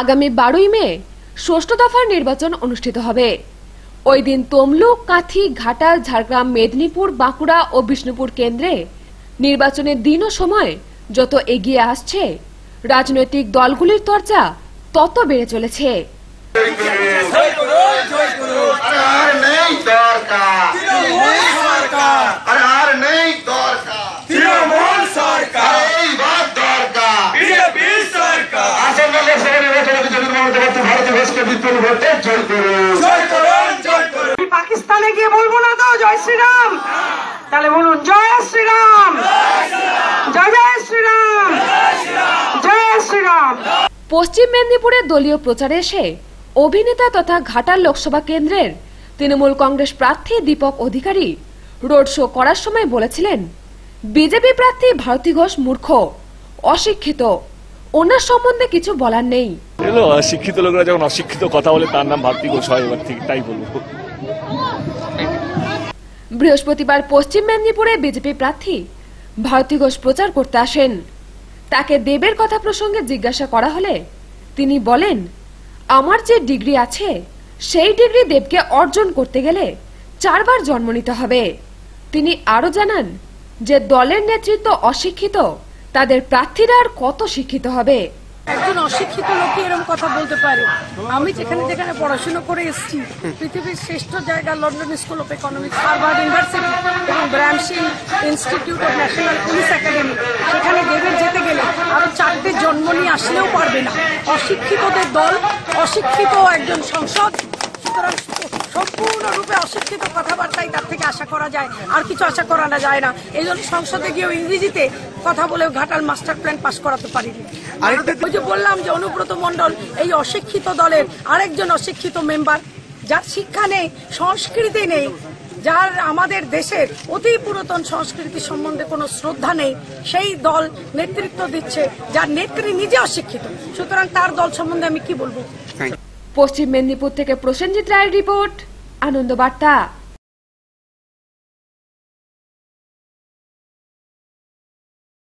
আগামী বারোই মে ষষ্ঠ দফার নির্বাচন অনুষ্ঠিত হবে। ওই দিন তমলুক, কাঁথি, ঘাটাল, ঝাড়গ্রাম, মেদিনীপুর, বাঁকুড়া ও বিষ্ণুপুর কেন্দ্রে নির্বাচনের দিন ও সময় যত এগিয়ে আসছে, রাজনৈতিক দলগুলির চর্চা তত বেড়ে চলেছে। বিপুল ভোটে জয় করুন। পাকিস্তানে গিয়ে বলব না তো? জয় শ্রীরাম। তাহলে বলুন জয় শ্রীরাম। জয় জয় শ্রীরাম। জয় শ্রীরাম। পশ্চিম মেদিনীপুরে দলীয় প্রচারে এসে অভিনেতা তথা ঘাটাল লোকসভা কেন্দ্রের তৃণমূল কংগ্রেস প্রার্থী দীপক অধিকারী রোড শো করার সময় বলেছিলেন বিজেপি প্রার্থী ভারতী ঘোষ মূর্খ অশিক্ষিত। ওনার সম্বন্ধে কিছু বলার নেই। শিক্ষিত লোকরা যখন অশিক্ষিত কথা বলে, তার নাম ভারতী ঘোষ হয় এবার ঠিক তাই বলব। বৃহস্পতিবার পশ্চিম মেদিনীপুরে বিজেপি প্রার্থী ভারতী ঘোষ প্রচার করতে আসেন। তাকে দেবের কথা প্রসঙ্গে জিজ্ঞাসা করা হলে তিনি বলেন, আমার যে ডিগ্রি আছে, সেই ডিগ্রি দেবকে অর্জন করতে গেলে চারবার জন্ম নিতে হবে। তিনি আরও জানান যে, দলের নেতৃত্ব অশিক্ষিত, তাদের প্রার্থীরা আর কত শিক্ষিত হবে? একজন অশিক্ষিত লোকই এরকম কথা বলতে পারে। আমি যেখানে যেখানে পড়াশুনো করে এসেছি, পৃথিবীর শ্রেষ্ঠ জায়গা London School of Economics Harvard University এবং Bramshill Institute of National Police Academy সেখানে দেবের যেতে গেলে আরও চারটে জন্ম নিয়ে আসলেও পারবে না। অশিক্ষিতদের দল, অশিক্ষিত একজন সংসদ, সুতরাং সম্পূর্ণরূপে অশিক্ষিত কথাবার্তাই তার থেকে আশা করা যায় আর কিছু আশা করা না যায় না। এই জন্য সংসদে গিয়েও ইংরেজিতে কথা বলেও ঘাটাল মাস্টার প্ল্যান পাশ করাতে পারিনি। ওই যে বললাম যে অনুব্রত মণ্ডল এই অশিক্ষিত দলের আরেকজন অশিক্ষিত মেম্বার যার শিক্ষা নেই সংস্কৃতি নেই যার আমাদের দেশের অতি পুরাতন সংস্কৃতি সম্বন্ধে কোনো শ্রদ্ধা নেই সেই দল নেতৃত্ব দিচ্ছে যার নেত্রী নিজে অশিক্ষিত। সুতরাং তার দল সম্বন্ধে আমি কি বলব? পশ্চিম মেদিনীপুর থেকে প্রসেনজিৎ রায়ের রিপোর্ট আনন্দ বার্তা